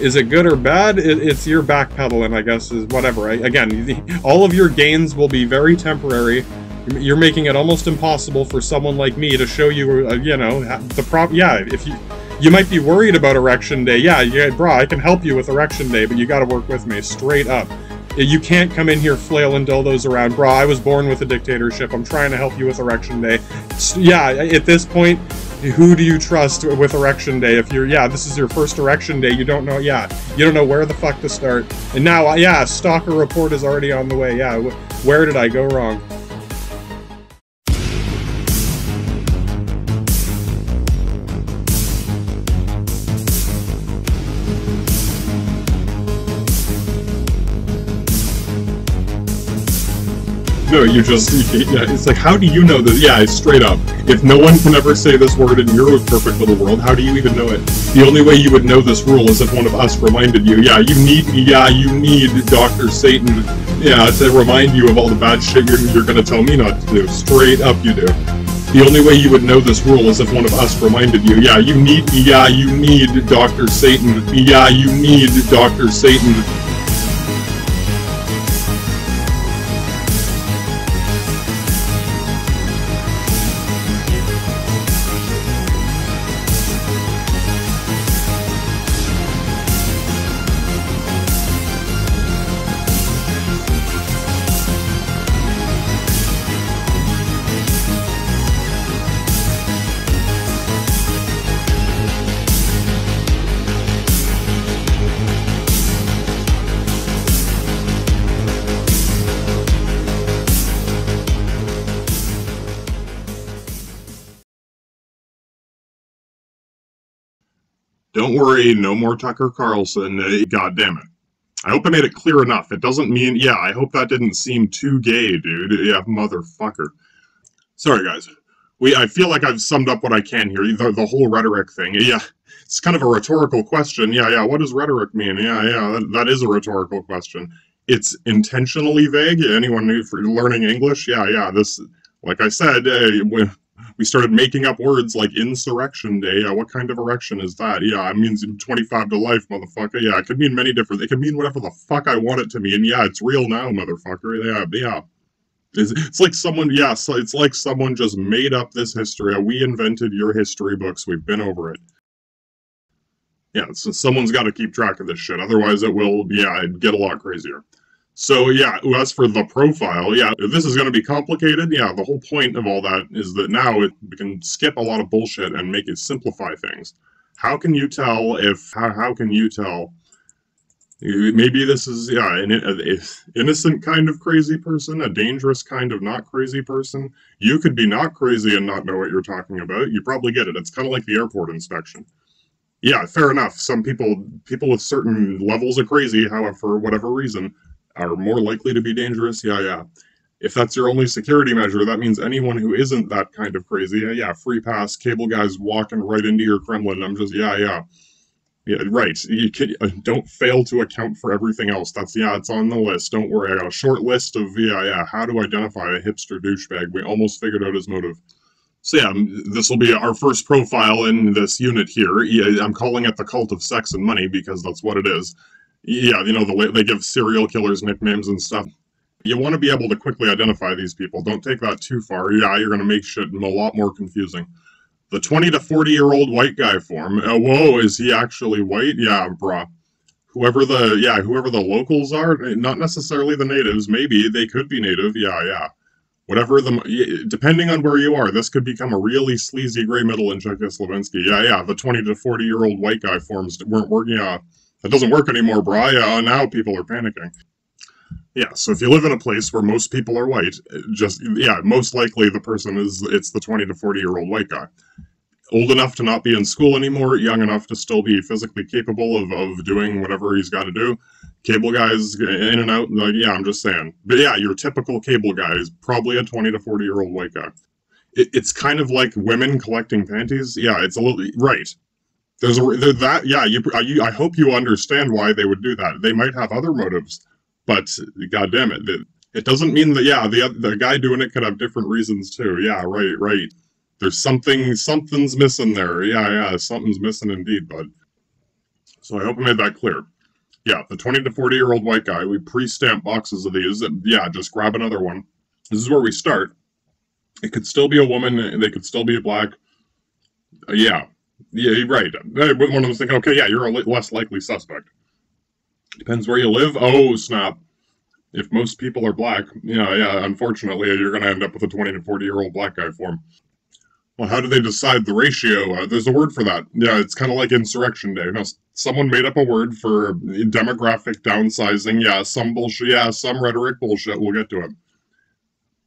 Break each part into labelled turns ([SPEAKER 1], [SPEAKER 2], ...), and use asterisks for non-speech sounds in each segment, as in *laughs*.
[SPEAKER 1] Is it good or bad? It, it's your backpedaling, I guess, is whatever. I, again, all of your gains will be very temporary. You're making it almost impossible for someone like me to show you, uh, you know, the prop. Yeah, if you you might be worried about erection day. Yeah, yeah, bro, I can help you with erection day, but you got to work with me straight up. You can't come in here flailing dildos around, bro. I was born with a dictatorship. I'm trying to help you with erection day. Yeah, at this point, who do you trust with erection day? If you're yeah this is your first erection day you don't know yeah you don't know where the fuck to start. And now yeah stalker report is already on the way. Yeah where did i go wrong No, you just, yeah, it's like, how do you know this? Yeah, it's straight up. If no one can ever say this word in your perfect little world, how do you even know it? The only way you would know this rule is if one of us reminded you, yeah, you need yeah, you need Dr. Satan, yeah, to remind you of all the bad shit you're, you're gonna tell me not to do. Straight up you do. The only way you would know this rule is if one of us reminded you, yeah, you need yeah, you need Dr. Satan, yeah, you need Dr. Satan, Don't worry, no more Tucker Carlson. Uh, God damn it. I hope I made it clear enough. It doesn't mean, yeah, I hope that didn't seem too gay, dude. Yeah, motherfucker. Sorry, guys. We, I feel like I've summed up what I can here. The, the whole rhetoric thing. Yeah, it's kind of a rhetorical question. Yeah, yeah, what does rhetoric mean? Yeah, yeah, that, that is a rhetorical question. It's intentionally vague. Anyone new for learning English? Yeah, yeah, this, like I said, uh, we started making up words like insurrection day. Yeah, what kind of erection is that? Yeah, it means 25 to life, motherfucker. Yeah, it could mean many different. It could mean whatever the fuck I want it to mean. Yeah, it's real now, motherfucker. Yeah, yeah. It's, it's like someone, yeah, so it's like someone just made up this history. We invented your history books. We've been over it. Yeah, so someone's got to keep track of this shit. Otherwise, it will, yeah, it'd get a lot crazier. So yeah, as for the profile, yeah, this is going to be complicated, yeah, the whole point of all that is that now it, we can skip a lot of bullshit and make it simplify things. How can you tell if, how, how can you tell, maybe this is, yeah, an, an innocent kind of crazy person, a dangerous kind of not crazy person. You could be not crazy and not know what you're talking about. You probably get it. It's kind of like the airport inspection yeah, fair enough. Some people, people with certain levels of crazy, however, for whatever reason, are more likely to be dangerous? Yeah, yeah. If that's your only security measure, that means anyone who isn't that kind of crazy, yeah, yeah, free pass, cable guys walking right into your Kremlin. I'm just, yeah, yeah. Yeah, right. You uh, don't fail to account for everything else. That's, yeah, it's on the list. Don't worry. I got a short list of, yeah, yeah, how to identify a hipster douchebag. We almost figured out his motive. So yeah, this will be our first profile in this unit here. Yeah, I'm calling it the cult of sex and money because that's what it is yeah, you know, the they give serial killers nicknames and stuff. You want to be able to quickly identify these people. Don't take that too far. Yeah, you're going to make shit a lot more confusing. The 20 to 40 year old white guy form. Uh, whoa, is he actually white? Yeah, bruh. Whoever the, yeah, whoever the locals are, not necessarily the natives. Maybe they could be native. Yeah, yeah. Whatever the, depending on where you are, this could become a really sleazy gray middle in Czechoslovakia. Yeah, yeah. The 20 to 40 year old white guy forms weren't working. Yeah it doesn't work anymore, bro. Yeah, uh, now people are panicking. Yeah, so if you live in a place where most people are white, just, yeah, most likely the person is, it's the 20 to 40 year old white guy. Old enough to not be in school anymore, young enough to still be physically capable of, of doing whatever he's got to do. Cable guys in and out, like, yeah, I'm just saying. But yeah, your typical cable guy is probably a 20 to 40 year old white guy. It, it's kind of like women collecting panties. Yeah, it's a little, right. There's a that yeah. You, you I hope you understand why they would do that. They might have other motives, but god damn it, it, it doesn't mean that yeah the the guy doing it could have different reasons too. Yeah, right, right. There's something something's missing there. Yeah, yeah, something's missing indeed, bud. So I hope I made that clear. Yeah, the 20 to 40 year old white guy, we pre stamp boxes of these, and yeah, just grab another one. This is where we start. It could still be a woman, they could still be a black. Uh, yeah, yeah, right. One of them thinking, okay, yeah, you're a less likely suspect. Depends where you live. Oh, snap. If most people are black, yeah, yeah, unfortunately, you're going to end up with a 20 to 40 year old black guy form. Well, how do they decide the ratio? Uh, there's a word for that. Yeah, it's kind of like Insurrection Day. No, someone made up a word for demographic downsizing. Yeah, some bullshit. Yeah, some rhetoric bullshit. We'll get to it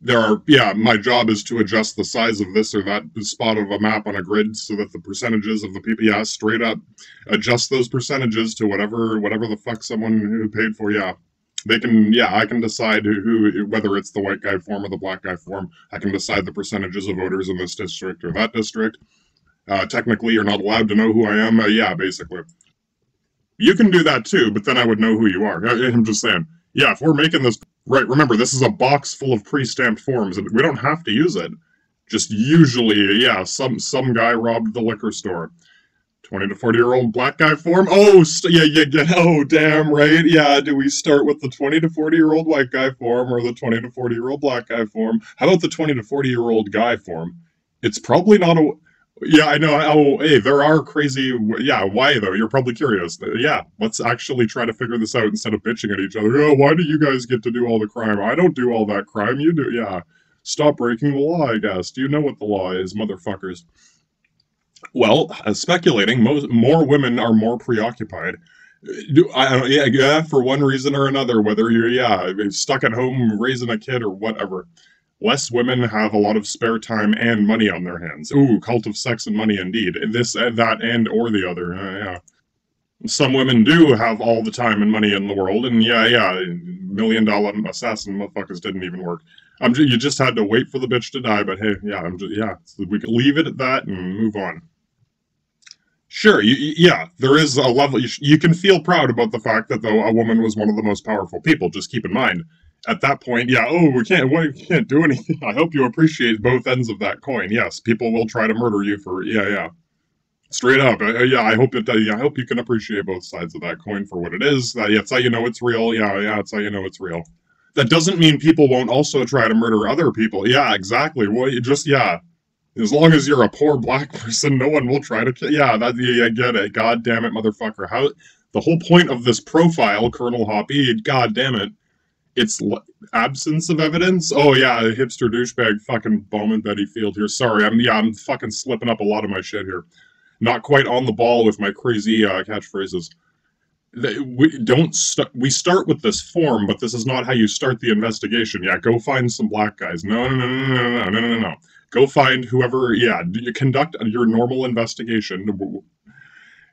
[SPEAKER 1] there are yeah my job is to adjust the size of this or that spot of a map on a grid so that the percentages of the people yeah straight up adjust those percentages to whatever whatever the fuck someone who paid for yeah. They can yeah i can decide who, whether it's the white guy form or the black guy form. I can decide the percentages of voters in this district or that district. Uh, technically you're not allowed to know who i am uh, yeah basically. You can do that too but then i would know who you are. I'm just saying. Yeah if we're making this Right, remember, this is a box full of pre-stamped forms, and we don't have to use it. Just usually, yeah, some some guy robbed the liquor store. 20 to 40 year old black guy form. Oh, yeah, yeah, yeah. Oh, damn, right. Yeah, do we start with the 20 to 40 year old white guy form or the 20 to 40 year old black guy form? How about the 20 to 40 year old guy form? It's probably not a. Yeah, I know. Oh, hey, there are crazy. Yeah, why though? You're probably curious. Yeah, let's actually try to figure this out instead of bitching at each other. Oh, why do you guys get to do all the crime? I don't do all that crime. You do. Yeah, stop breaking the law. I guess. Do you know what the law is, motherfuckers? Well, uh, speculating, most more women are more preoccupied. Do I yeah, yeah for one reason or another, whether you're yeah stuck at home raising a kid or whatever less women have a lot of spare time and money on their hands. Ooh, cult of sex and money indeed. This, uh, that, and or the other. Uh, yeah. Some women do have all the time and money in the world, and yeah, yeah, million dollar assassin motherfuckers didn't even work. I'm you just had to wait for the bitch to die, but hey, yeah, I'm just, yeah, so we can leave it at that and move on. Sure, you, yeah, there is a level. You, you can feel proud about the fact that though a woman was one of the most powerful people. Just keep in mind, at that point, yeah, oh, we can't, we can't do anything. *laughs* I hope you appreciate both ends of that coin. Yes, people will try to murder you for, yeah, yeah, straight up. Uh, yeah, I hope it. Uh, yeah, I hope you can appreciate both sides of that coin for what it is. Uh, yeah, it's how you know it's real. Yeah, yeah, it's how you know it's real. That doesn't mean people won't also try to murder other people. Yeah, exactly. Well, you just yeah. As long as you're a poor black *laughs* person, no one will try to kill. Yeah, that yeah, I get it. God damn it, motherfucker. How the whole point of this profile, Colonel Hoppy. God damn it it's absence of evidence. Oh yeah, hipster douchebag, fucking Bowman Betty Field here. Sorry, I'm yeah, I'm fucking slipping up a lot of my shit here. Not quite on the ball with my crazy uh, catchphrases. We don't st- we start with this form, but this is not how you start the investigation. Yeah, go find some black guys. No, no, no, no, no, no, no, no. Go find whoever. Yeah, you conduct your normal investigation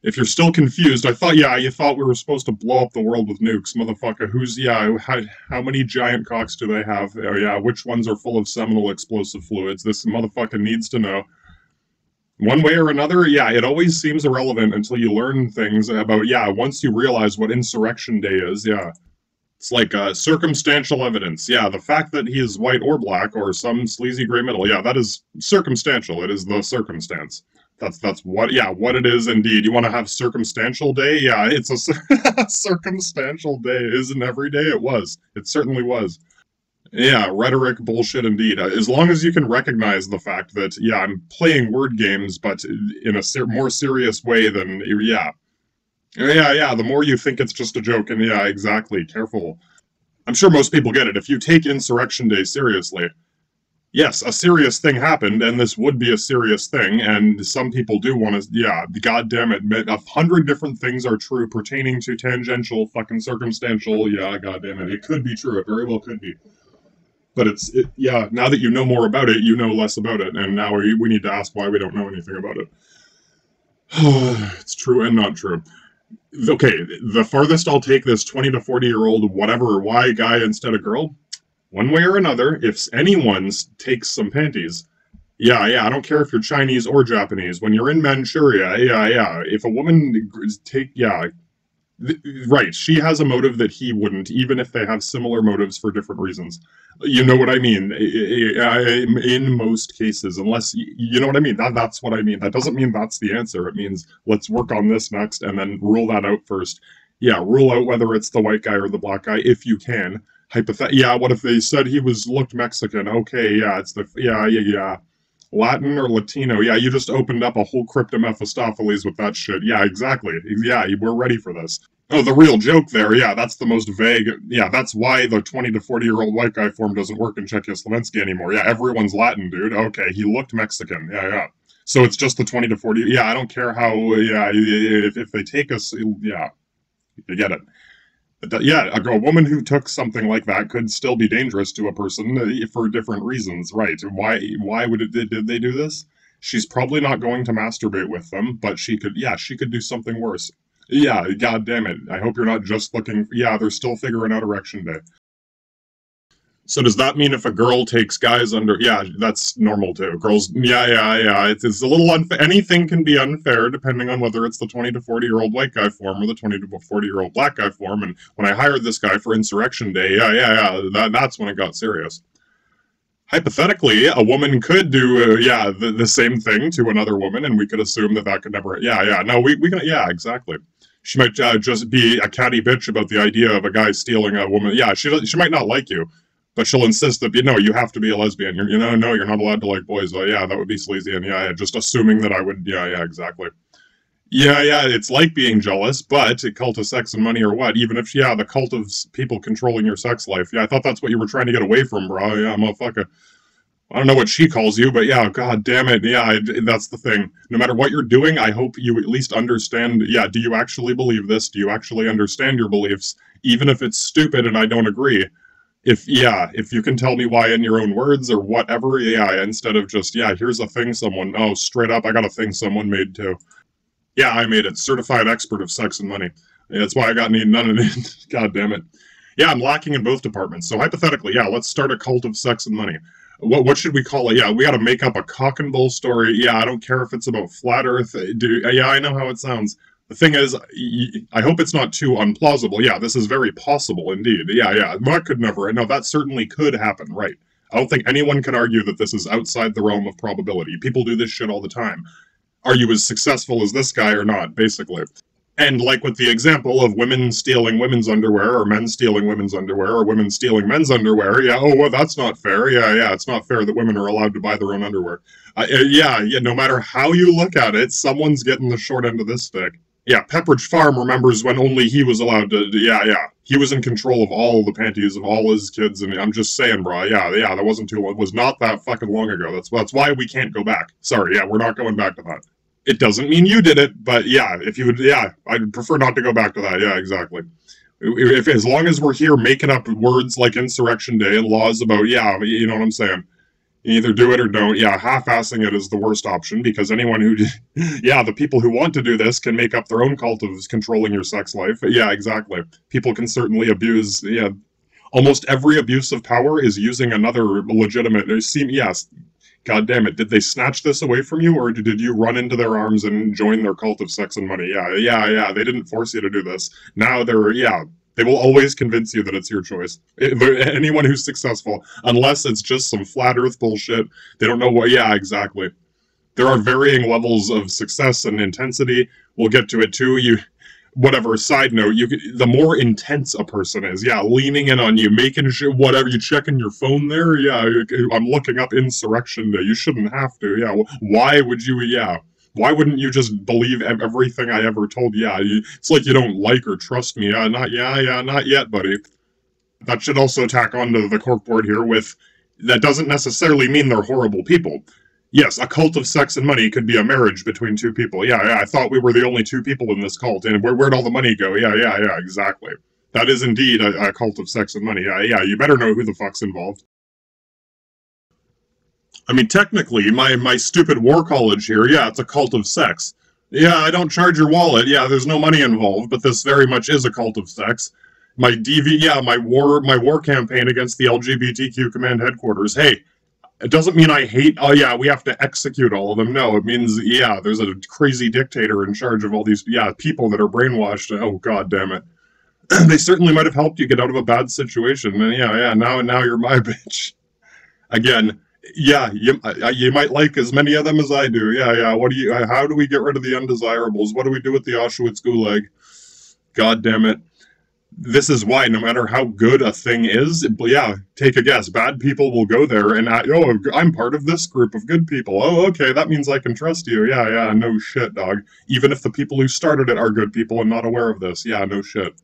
[SPEAKER 1] if you're still confused, I thought, yeah, you thought we were supposed to blow up the world with nukes, motherfucker. Who's, yeah, how, how many giant cocks do they have? Oh, yeah, which ones are full of seminal explosive fluids? This motherfucker needs to know. One way or another, yeah, it always seems irrelevant until you learn things about, yeah, once you realize what Insurrection Day is, yeah. It's like uh, circumstantial evidence. Yeah, the fact that he is white or black or some sleazy gray middle, yeah, that is circumstantial. It is the circumstance. That's that's what yeah what it is indeed. You want to have circumstantial day? Yeah, it's a *laughs* circumstantial day. Isn't every day? It was. It certainly was. Yeah, rhetoric bullshit indeed. Uh, as long as you can recognize the fact that yeah, I'm playing word games, but in a ser- more serious way than yeah, yeah, yeah. The more you think it's just a joke, and yeah, exactly. Careful. I'm sure most people get it. If you take Insurrection Day seriously, yes, a serious thing happened, and this would be a serious thing, and some people do want to, yeah, god damn it, a hundred different things are true pertaining to tangential, fucking circumstantial, yeah, god damn it, it could be true, it very well could be. But it's, it, yeah, now that you know more about it, you know less about it, and now we, we need to ask why we don't know anything about it. *sighs* it's true and not true. Okay, the farthest I'll take this 20 to 40 year old whatever, why guy instead of girl, one way or another, if anyone takes some panties, yeah, yeah, I don't care if you're Chinese or Japanese. When you're in Manchuria, yeah, yeah, if a woman take, yeah, right, she has a motive that he wouldn't, even if they have similar motives for different reasons. You know what I mean? In most cases, unless you know what I mean. That that's what I mean. That doesn't mean that's the answer. It means let's work on this next, and then rule that out first. Yeah, rule out whether it's the white guy or the black guy if you can. Hypothet. Yeah, what if they said he was looked Mexican? Okay, yeah, it's the yeah yeah yeah. Latin or Latino. Yeah, you just opened up a whole Cryptomephistopheles with that shit. Yeah, exactly. Yeah, we're ready for this. Oh, the real joke there. Yeah, that's the most vague. Yeah, that's why the 20 to 40 year old white guy form doesn't work in Czechoslovakia anymore. Yeah, everyone's Latin, dude. Okay, he looked Mexican. Yeah, yeah. So it's just the 20 to 40. Yeah, I don't care how. Yeah, if, if they take us. Yeah, you get it yeah, a, a, woman who took something like that could still be dangerous to a person uh, for different reasons, right? Why? Why would it? Did, they do this? She's probably not going to masturbate with them, but she could. Yeah, she could do something worse. Yeah, god damn it. I hope you're not just looking. Yeah, they're still figuring out erection day. So does that mean if a girl takes guys under? Yeah, that's normal too. Girls, yeah, yeah, yeah. It's, it's a little unfair. Anything can be unfair depending on whether it's the 20 to 40 year old white guy form or the 20 to 40 year old black guy form. And when I hired this guy for Insurrection Day, yeah, yeah, yeah, that, that's when it got serious. Hypothetically, a woman could do, uh, yeah, the, the same thing to another woman, and we could assume that that could never, yeah, yeah, no, we, we can, yeah, exactly she might uh, just be a catty bitch about the idea of a guy stealing a woman. Yeah, she she might not like you, but she'll insist that you know you have to be a lesbian. You're, you know, no, you're not allowed to like boys. Oh, yeah, that would be sleazy. And yeah, yeah, just assuming that I would. Yeah, yeah, exactly. Yeah, yeah, it's like being jealous, but a cult of sex and money or what? Even if, yeah, the cult of people controlling your sex life. Yeah, I thought that's what you were trying to get away from, bro. Yeah, motherfucker. I don't know what she calls you, but yeah, god damn it. Yeah, I, that's the thing. No matter what you're doing, I hope you at least understand. Yeah, do you actually believe this? Do you actually understand your beliefs? Even if it's stupid and I don't agree if yeah if you can tell me why in your own words or whatever yeah instead of just yeah here's a thing someone oh straight up i got a thing someone made too yeah i made it certified expert of sex and money that's why i got none of it *laughs* god damn it yeah i'm lacking in both departments so hypothetically yeah let's start a cult of sex and money what what should we call it? Yeah, we got to make up a cock and bull story. Yeah, I don't care if it's about flat Earth. Do yeah, I know how it sounds. The thing is, I hope it's not too unplausible. Yeah, this is very possible indeed. Yeah, yeah, that could never. No, that certainly could happen, right? I don't think anyone can argue that this is outside the realm of probability. People do this shit all the time. Are you as successful as this guy or not, basically? And like with the example of women stealing women's underwear, or men stealing women's underwear, or women stealing men's underwear, yeah, oh, well, that's not fair. Yeah, yeah, it's not fair that women are allowed to buy their own underwear. Uh, yeah, yeah, no matter how you look at it, someone's getting the short end of this stick yeah, Pepperidge Farm remembers when only he was allowed to. Yeah, yeah, he was in control of all the panties of all his kids, and I'm just saying, bro. Yeah, yeah, that wasn't too. It was not that fucking long ago. That's that's why we can't go back. Sorry, yeah, we're not going back to that. It doesn't mean you did it, but yeah, if you would, yeah, I'd prefer not to go back to that. Yeah, exactly. If as long as we're here making up words like Insurrection Day and laws about, yeah, you know what I'm saying either do it or don't. Yeah, half-assing it is the worst option because anyone who, *laughs* yeah, the people who want to do this can make up their own cult of controlling your sex life. Yeah, exactly. People can certainly abuse. Yeah, almost every abuse of power is using another legitimate. Seem yes. God damn it! Did they snatch this away from you, or did you run into their arms and join their cult of sex and money? Yeah, yeah, yeah. They didn't force you to do this. Now they're yeah they will always convince you that it's your choice. Anyone who's successful, unless it's just some flat Earth bullshit, they don't know what. Yeah, exactly. There are varying levels of success and intensity. We'll get to it too. You, whatever. Side note: you, the more intense a person is, yeah, leaning in on you, making sure whatever you checking your phone there. Yeah, I'm looking up insurrection day. You shouldn't have to. Yeah, why would you? Yeah why wouldn't you just believe everything I ever told you? Yeah, it's like you don't like or trust me. Uh, not yeah, yeah, not yet, buddy. That should also tack onto the corkboard here with that doesn't necessarily mean they're horrible people. Yes, a cult of sex and money could be a marriage between two people. Yeah, yeah, I thought we were the only two people in this cult, and where, where'd all the money go? Yeah, yeah, yeah, exactly. That is indeed a, a cult of sex and money. Yeah, yeah, you better know who the fuck's involved. I mean, technically, my, my stupid war college here, yeah, it's a cult of sex. Yeah, I don't charge your wallet. Yeah, there's no money involved, but this very much is a cult of sex. My DV, yeah, my war, my war campaign against the LGBTQ command headquarters. Hey, It doesn't mean I hate, oh yeah, we have to execute all of them. No, it means, yeah, there's a crazy dictator in charge of all these, yeah, people that are brainwashed. Oh, god damn it. *clears throat* they certainly might have helped you get out of a bad situation. And yeah, yeah, now, now you're my *laughs* bitch. Again, yeah, you, uh, uh, you might like as many of them as I do. Yeah, yeah. What do you? Uh, how do we get rid of the undesirables? What do we do with the Auschwitz Gulag? God damn it! This is why, no matter how good a thing is, yeah, take a guess. Bad people will go there, and I, oh, I'm part of this group of good people. Oh, okay, that means I can trust you. Yeah, yeah, no shit, dog. Even if the people who started it are good people and not aware of this. Yeah, no shit.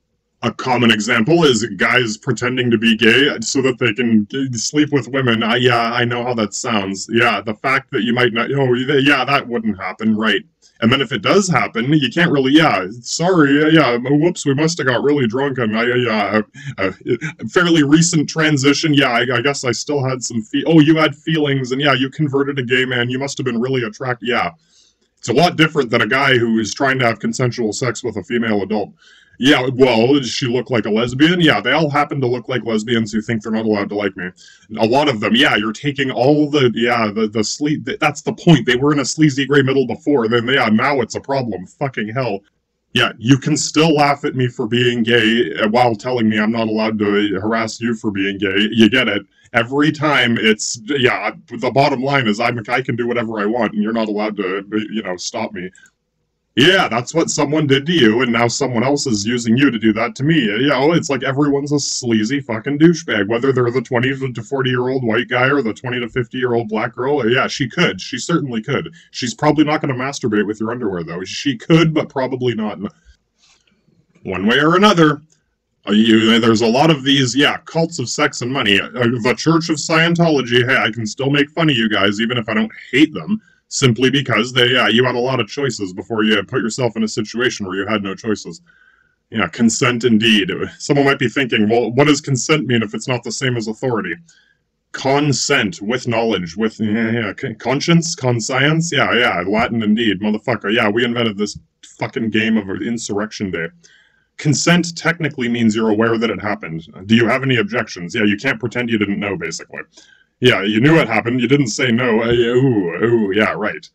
[SPEAKER 1] A common example is guys pretending to be gay so that they can sleep with women. I, yeah, I know how that sounds. Yeah, the fact that you might not, oh, yeah, that wouldn't happen, right. And then if it does happen, you can't really, yeah, sorry, yeah, whoops, we must have got really drunk on, uh, yeah, a, a fairly recent transition. Yeah, I, I, guess I still had some, fe oh, you had feelings, and yeah, you converted a gay man. You must have been really attracted. Yeah, it's a lot different than a guy who is trying to have consensual sex with a female adult. Yeah, well, does she look like a lesbian? Yeah, they all happen to look like lesbians who think they're not allowed to like me. A lot of them, yeah, you're taking all the, yeah, the, the sleep, that's the point. They were in a sleazy gray middle before, then, yeah, now it's a problem. Fucking hell. Yeah, you can still laugh at me for being gay uh, while telling me I'm not allowed to harass you for being gay. You get it. Every time it's, yeah, the bottom line is I'm, I can do whatever I want and you're not allowed to, you know, stop me. Yeah, that's what someone did to you, and now someone else is using you to do that to me. You know, it's like everyone's a sleazy fucking douchebag, whether they're the 20 to 40 year old white guy or the 20 to 50 year old black girl. Yeah, she could. She certainly could. She's probably not going to masturbate with your underwear, though. She could, but probably not. One way or another. Uh, you, there's a lot of these, yeah, cults of sex and money. Uh, the Church of Scientology, hey, I can still make fun of you guys, even if I don't hate them simply because they yeah you had a lot of choices before you put yourself in a situation where you had no choices. Yeah consent indeed. Someone might be thinking well what does consent mean if it's not the same as authority? Consent with knowledge with yeah, yeah conscience conscience? Yeah yeah latin indeed motherfucker. Yeah we invented this fucking game of insurrection day. Consent technically means you're aware that it happened. Do you have any objections? Yeah you can't pretend you didn't know basically yeah, you knew it happened. You didn't say no. Uh, ooh, ooh, yeah, right.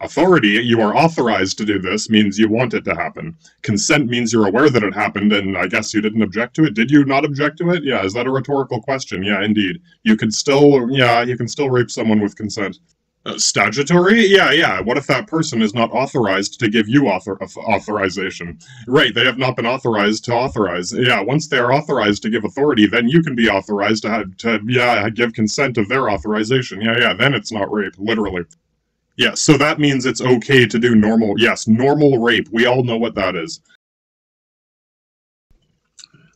[SPEAKER 1] Authority, you are authorized to do this, means you want it to happen. Consent means you're aware that it happened, and I guess you didn't object to it. Did you not object to it? Yeah, is that a rhetorical question? Yeah, indeed. You could still, yeah, you can still rape someone with consent. Uh, statutory? Yeah, yeah. What if that person is not authorized to give you author authorization? Right, they have not been authorized to authorize. Yeah, once they are authorized to give authority, then you can be authorized to, have, to yeah, give consent of their authorization. Yeah, yeah, then it's not rape, literally. Yeah, so that means it's okay to do normal, yes, normal rape. We all know what that is.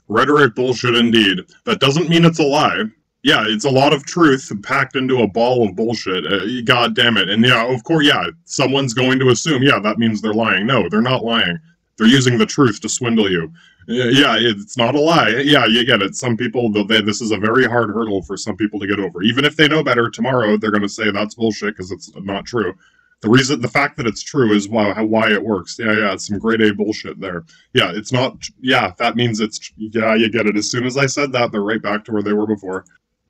[SPEAKER 1] Rhetoric bullshit indeed. That doesn't mean it's a lie yeah, it's a lot of truth packed into a ball of bullshit. Uh, God damn it. And yeah, of course, yeah, someone's going to assume, yeah, that means they're lying. No, they're not lying. They're using the truth to swindle you. Yeah, it's not a lie. Yeah, you get it. Some people, they, this is a very hard hurdle for some people to get over. Even if they know better, tomorrow they're going to say that's bullshit because it's not true. The reason, the fact that it's true is why why it works. Yeah, yeah, it's some grade A bullshit there. Yeah, it's not. Yeah, that means it's. Yeah, you get it. As soon as I said that, they're right back to where they were before.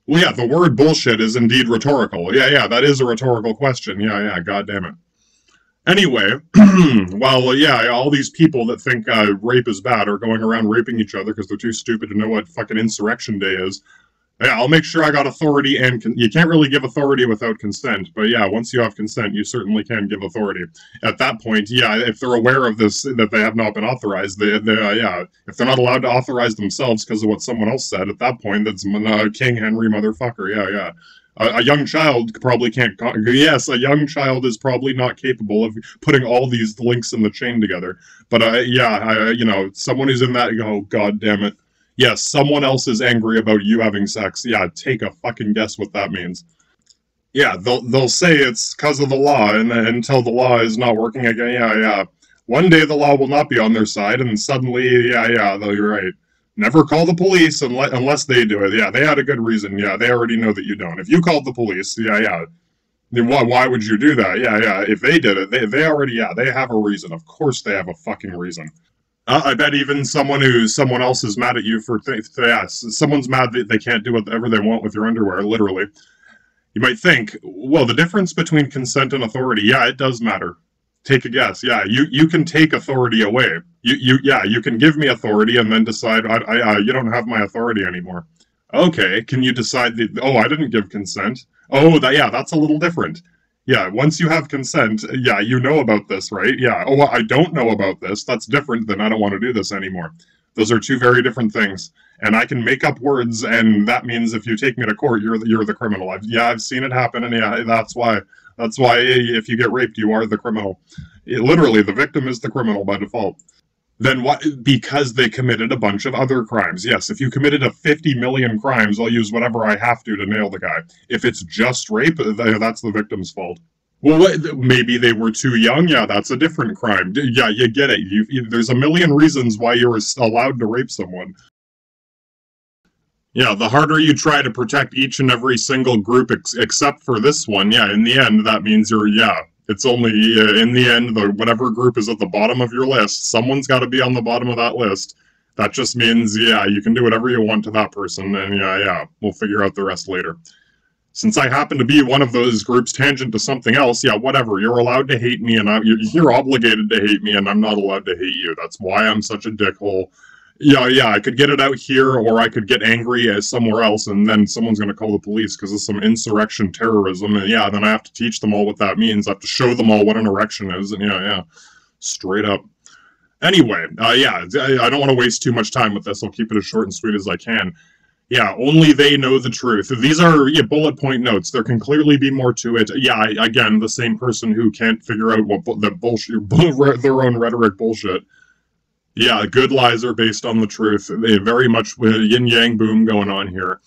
[SPEAKER 1] Well, yeah, the word bullshit is indeed rhetorical. Yeah, yeah, that is a rhetorical question. Yeah, yeah, god damn it. Anyway, *clears throat* well, yeah, all these people that think uh, rape is bad are going around raping each other because they're too stupid to know what fucking Insurrection Day is. Yeah, I'll make sure I got authority, and you can't really give authority without consent. But yeah, once you have consent, you certainly can give authority. At that point, yeah, if they're aware of this, that they have not been authorized, they, they uh, yeah, if they're not allowed to authorize themselves because of what someone else said, at that point, that's uh, King Henry motherfucker. Yeah, yeah. A, a, young child probably can't. Yes, a young child is probably not capable of putting all these links in the chain together. But uh, yeah, I, you know, someone who's in that, oh god damn it yes, someone else is angry about you having sex. Yeah, take a fucking guess what that means. Yeah, they'll they'll say it's because of the law, and until the law is not working again, yeah, yeah. One day the law will not be on their side, and suddenly, yeah, yeah, though you're right. Never call the police unless, unless they do it. Yeah, they had a good reason. Yeah, they already know that you don't. If you called the police, yeah, yeah. Then why, why would you do that? Yeah, yeah. If they did it, they, they already, yeah, they have a reason. Of course they have a fucking reason. Uh, I bet even someone who someone else is mad at you for th- yeah, someone's mad that they can't do whatever they want with your underwear, literally. You might think, well, the difference between consent and authority, yeah, it does matter. Take a guess. Yeah, you, you can take authority away. You, you yeah, you can give me authority and then decide I, I, uh, you don't have my authority anymore. Okay, can you decide the, oh, I didn't give consent. Oh, that, yeah, that's a little different. Yeah, once you have consent, yeah, you know about this, right? Yeah, oh, well, I don't know about this. That's different than I don't want to do this anymore. Those are two very different things. And I can make up words, and that means if you take me to court, you're the, you're the criminal. I've, yeah, I've seen it happen, and yeah, that's why. That's why if you get raped, you are the criminal. It, literally, the victim is the criminal by default. Then what? Because they committed a bunch of other crimes. Yes, if you committed a 50 million crimes, I'll use whatever I have to to nail the guy. If it's just rape, that's the victim's fault. Well, maybe they were too young. Yeah, that's a different crime. Yeah, you get it. You, there's a million reasons why you're allowed to rape someone. Yeah, the harder you try to protect each and every single group ex except for this one, yeah, in the end, that means you're, yeah, it's only, uh, in the end, the whatever group is at the bottom of your list, someone's got to be on the bottom of that list. That just means, yeah, you can do whatever you want to that person, and yeah, yeah, we'll figure out the rest later. Since I happen to be one of those groups tangent to something else, yeah, whatever. You're allowed to hate me, and I, you're, you're obligated to hate me, and I'm not allowed to hate you. That's why I'm such a dickhole. Yeah, yeah, I could get it out here, or I could get angry as somewhere else, and then someone's going to call the police because of some insurrection terrorism. And yeah, then I have to teach them all what that means. I have to show them all what an erection is, and yeah, yeah, straight up. Anyway, uh, yeah, I don't want to waste too much time with this. I'll keep it as short and sweet as I can. Yeah, only they know the truth. These are yeah, bullet point notes. There can clearly be more to it. Yeah, again, the same person who can't figure out what the bullshit, *laughs* their own rhetoric bullshit. Yeah, good lies are based on the truth. They very much yin yang boom going on here.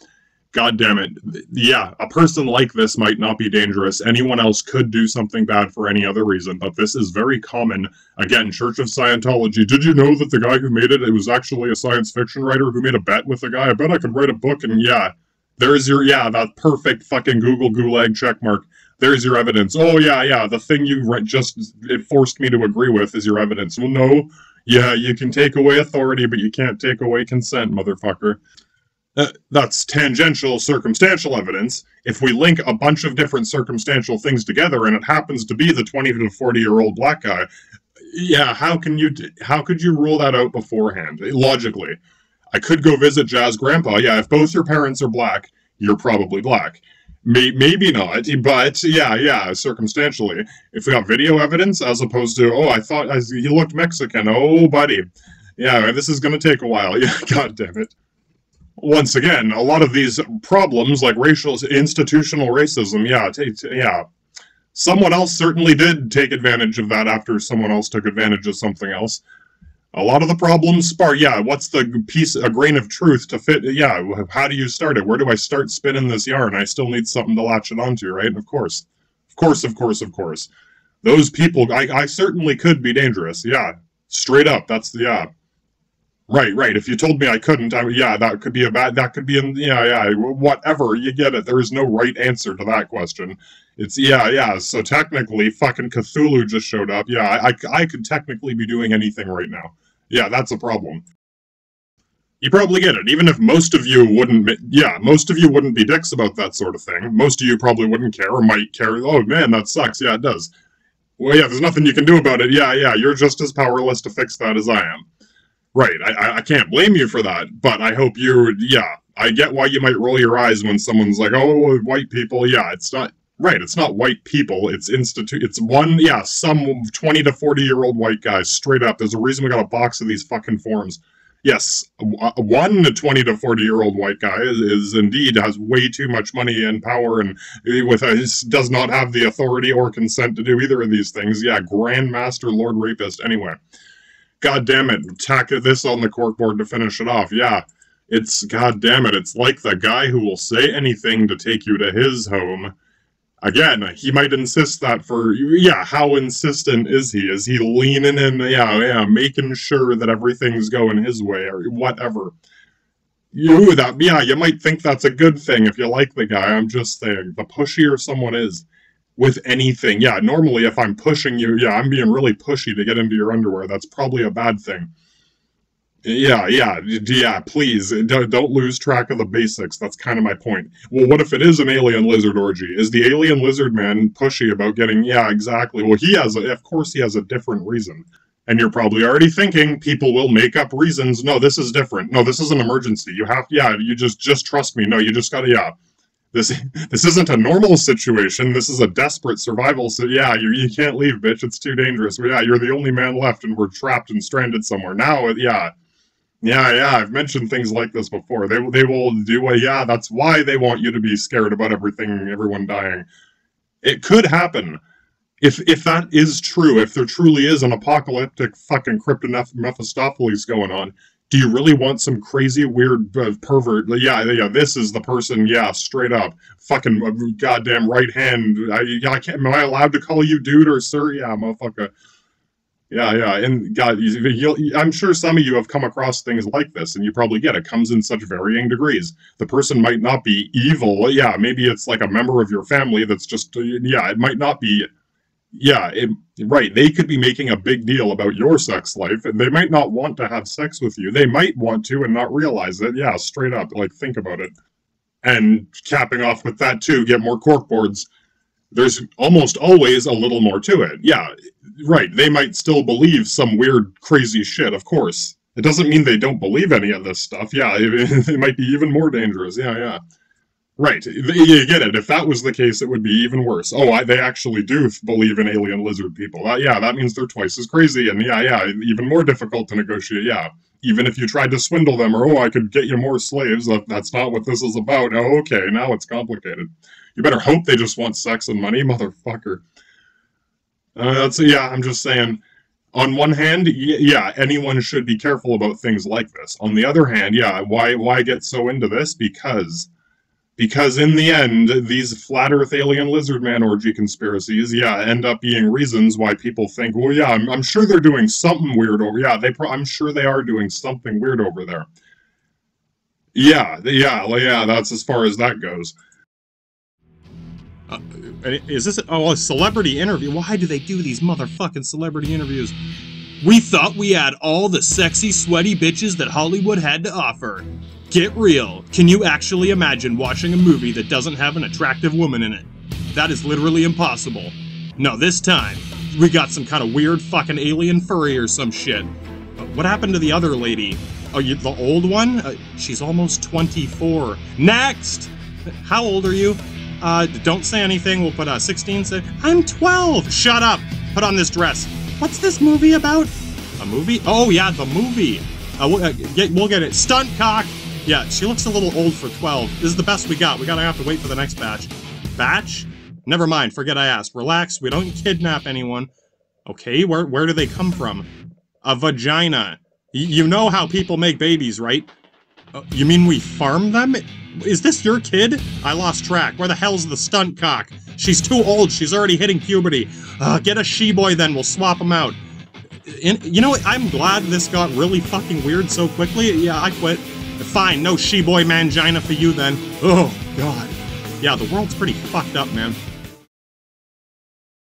[SPEAKER 1] God damn it. Yeah, a person like this might not be dangerous. Anyone else could do something bad for any other reason, but this is very common. Again, Church of Scientology. Did you know that the guy who made it, it was actually a science fiction writer who made a bet with the guy? I bet I could write a book and yeah, there's your, yeah, that perfect fucking Google Gulag checkmark. There's your evidence. Oh yeah, yeah, the thing you just, it forced me to agree with is your evidence. Well, no, yeah, you can take away authority, but you can't take away consent, motherfucker. Uh, that's tangential circumstantial evidence. If we link a bunch of different circumstantial things together and it happens to be the 20 to 40 year old black guy, yeah, how can you how could you rule that out beforehand? Logically, I could go visit Jazz Grandpa. Yeah, if both your parents are black, you're probably black. Maybe not, but yeah, yeah, circumstantially. If we got video evidence as opposed to, oh, I thought he looked Mexican. Oh, buddy. Yeah, this is going to take a while. *laughs* Yeah, god damn it once again, a lot of these problems, like racial institutional racism, yeah, yeah, someone else certainly did take advantage of that after someone else took advantage of something else. A lot of the problems spark, yeah, what's the piece, a grain of truth to fit, yeah, how do you start it? Where do I start spinning this yarn? I still need something to latch it onto, right? And of course, of course, of course, of course. Those people, I, I certainly could be dangerous, yeah, straight up, that's, the, yeah. Right, right. If you told me I couldn't, I, yeah, that could be a bad, that could be, in, yeah, yeah, whatever, you get it. There is no right answer to that question. It's, yeah, yeah, so technically, fucking Cthulhu just showed up. Yeah, I, I could technically be doing anything right now. Yeah, that's a problem. You probably get it. Even if most of you wouldn't, yeah, most of you wouldn't be dicks about that sort of thing. Most of you probably wouldn't care or might care. Oh, man, that sucks. Yeah, it does. Well, yeah, there's nothing you can do about it. Yeah, yeah, you're just as powerless to fix that as I am. Right. I, I can't blame you for that, but I hope you, yeah, I get why you might roll your eyes when someone's like, oh, white people. Yeah, it's not, right. It's not white people. It's institute. It's one, yeah, some 20 to 40 year old white guys straight up. There's a reason we got a box of these fucking forms. Yes, one 20 to 40 year old white guy is, is, indeed has way too much money and power and eh, with uh, a, does not have the authority or consent to do either of these things. Yeah, Grandmaster Lord Rapist. Anyway. God damn it, tack this on the corkboard to finish it off. Yeah, it's, god damn it, it's like the guy who will say anything to take you to his home. Again, he might insist that for, yeah, how insistent is he? Is he leaning in, yeah, yeah, making sure that everything's going his way or whatever? You, that, yeah, you might think that's a good thing if you like the guy. I'm just saying, the pushier someone is, with anything. Yeah, normally if I'm pushing you, yeah, I'm being really pushy to get into your underwear. That's probably a bad thing. Yeah, yeah, yeah, please, uh, don't lose track of the basics. That's kind of my point. Well, what if it is an alien lizard orgy? Is the alien lizard man pushy about getting, yeah, exactly. Well, he has, a, of course, he has a different reason. And you're probably already thinking people will make up reasons. No, this is different. No, this is an emergency. You have, yeah, you just, just trust me. No, you just gotta, yeah. This, *laughs* this isn't a normal situation. This is a desperate survival. So yeah, you, you can't leave, bitch. It's too dangerous. Yeah, you're the only man left, and we're trapped and stranded somewhere. Now, yeah, yeah, yeah, I've mentioned things like this before. They they will do a yeah. That's why they want you to be scared about everything, everyone dying. It could happen. If if that is true, if there truly is an apocalyptic fucking kryptoneth Mephistopheles going on, do you really want some crazy weird uh, pervert? Yeah, yeah, this is the person. Yeah, straight up, fucking uh, goddamn right hand. I, I can't. Am I allowed to call you dude or sir? Yeah, motherfucker. Yeah, yeah, and God, I'm sure some of you have come across things like this, and you probably get it. Comes in such varying degrees. The person might not be evil. Yeah, maybe it's like a member of your family that's just. Uh, yeah, it might not be. Yeah, it, right. They could be making a big deal about your sex life, and they might not want to have sex with you. They might want to and not realize it. Yeah, straight up. Like, think about it. And capping off with that too, get more cork boards there's almost always a little more to it. Yeah, right. They might still believe some weird, crazy shit, of course. It doesn't mean they don't believe any of this stuff. Yeah, it, *laughs* it might be even more dangerous. Yeah, yeah. Right. You get it. If that was the case, it would be even worse. Oh, I, they actually do believe in alien lizard people. Yeah, that means they're twice as crazy. And yeah, yeah, even more difficult to negotiate. Yeah. Even if you tried to swindle them or, oh, I could get you more slaves, that's not what this is about. Oh, okay, now it's complicated. You better hope they just want sex and money, *laughs* motherfucker. Uh, that's yeah. I'm just saying. On one hand, yeah, anyone should be careful about things like this. On the other hand, yeah, why why get so into this? Because because in the end, these flat Earth alien lizard man orgy conspiracies, yeah, end up being reasons why people think, well, yeah, I'm, I'm sure they're doing something weird over. Yeah, they. I'm sure they are doing something weird over there. Yeah, yeah, yeah. That's as far as that goes.
[SPEAKER 2] Is this a, oh a celebrity interview? Why do they do these motherfucking celebrity interviews? We thought we had all the sexy, sweaty bitches that Hollywood had to offer. Get real. Can you actually imagine watching a movie that doesn't have an attractive woman in it? That is literally impossible. No, this time, we got some kind of weird fucking alien furry or some shit. What happened to the other lady? Oh, you, the old one? Uh, she's almost 24. Next! How old are you? Uh, don't say anything. We'll put uh, 16. Say, I'm 12. Shut up. Put on this dress. What's this movie about? A movie? Oh, yeah, the movie. Uh, we'll, uh, get, we'll get it. Stunt cock. Yeah, she looks a little old for 12. This is the best we got. We gotta have to wait for the next batch. Batch? Never mind. Forget I asked. Relax. We don't kidnap anyone. Okay, where, where do they come from? A vagina. Y you know how people make babies, right? Uh, you mean we farm them? Is this your kid? I lost track. Where the hell's the stunt cock? She's too old. She's already hitting puberty. Uh, get a she-boy then. We'll swap them out. You know, I'm glad this got really fucking weird so quickly. Yeah, I quit. Fine, no she-boy mangina for you then. Oh, God. Yeah, the world's pretty fucked up, man.